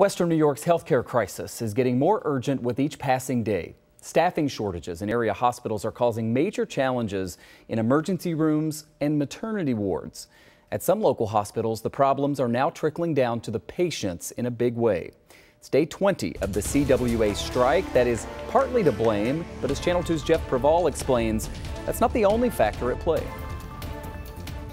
Western New York's healthcare crisis is getting more urgent with each passing day. Staffing shortages in area hospitals are causing major challenges in emergency rooms and maternity wards. At some local hospitals, the problems are now trickling down to the patients in a big way. It's day 20 of the CWA strike that is partly to blame, but as Channel 2's Jeff Preval explains, that's not the only factor at play.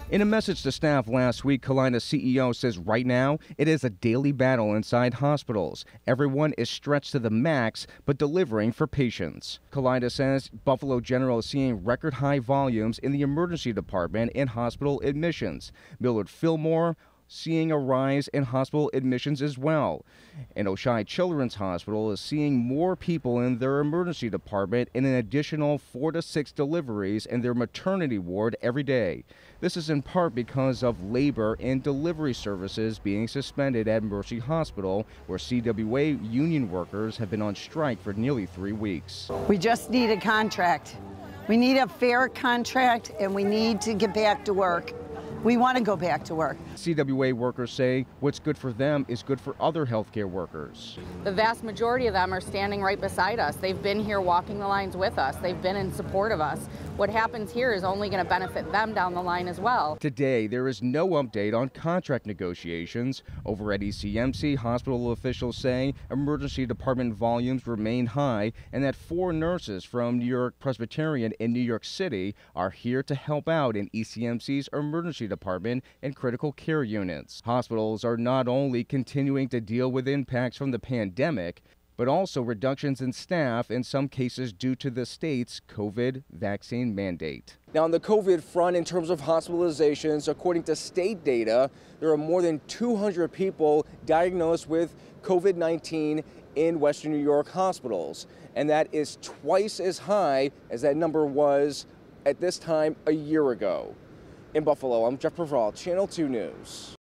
In a message to staff last week, Kaleida CEO says right now it is a daily battle inside hospitals. Everyone is stretched to the max, but delivering for patients. Kaleida says Buffalo General is seeing record high volumes in the emergency department and hospital admissions. Millard Fillmore seeing a rise in hospital admissions as well. And Oishei Children's Hospital is seeing more people in their emergency department and an additional four to six deliveries in their maternity ward every day. This is in part because of labor and delivery services being suspended at Mercy Hospital, where CWA union workers have been on strike for nearly three weeks. We just need a contract. We need a fair contract and we need to get back to work. We want to go back to work. CWA workers say what's good for them is good for other healthcare workers. The vast majority of them are standing right beside us. They've been here walking the lines with us. They've been in support of us. What happens here is only going to benefit them down the line as well. Today, there is no update on contract negotiations. Over at ECMC, hospital officials say emergency department volumes remain high and that four nurses from New York Presbyterian in New York City are here to help out in ECMC's emergency department and critical care units. Hospitals are not only continuing to deal with impacts from the pandemic, but also reductions in staff in some cases due to the state's COVID vaccine mandate. Now, on the COVID front, in terms of hospitalizations, according to state data, there are more than 200 people diagnosed with COVID 19 in Western New York hospitals. And that is twice as high as that number was at this time a year ago. In Buffalo, I'm Jeff Preval, Channel 2 News.